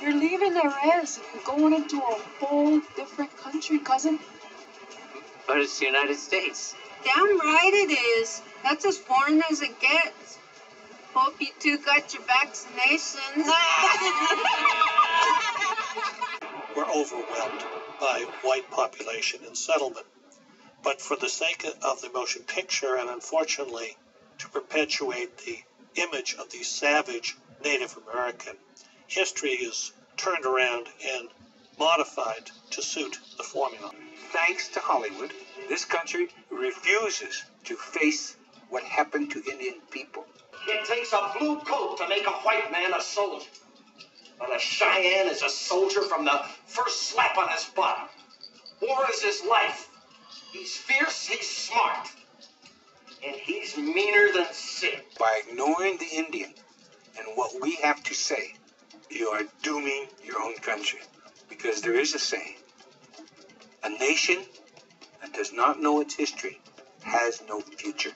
You're leaving the rez and you're going into a whole different country, cousin. But it's the United States. Damn right it is. That's as foreign as it gets. Hope you two got your vaccinations. We're overwhelmed by white population and settlement. But for the sake of the motion picture, and unfortunately to perpetuate the image of the savage Native American, history is turned around and modified to suit the formula. Thanks to Hollywood, this country refuses to face what happened to Indian people. It takes a blue coat to make a white man a soldier. But a Cheyenne is a soldier from the first slap on his butt. War is his life. He's fierce, he's smart, and he's meaner than sin. By ignoring the Indian and what we have to say, you are dooming your own country. Because there is a saying a nation that does not know its history has no future.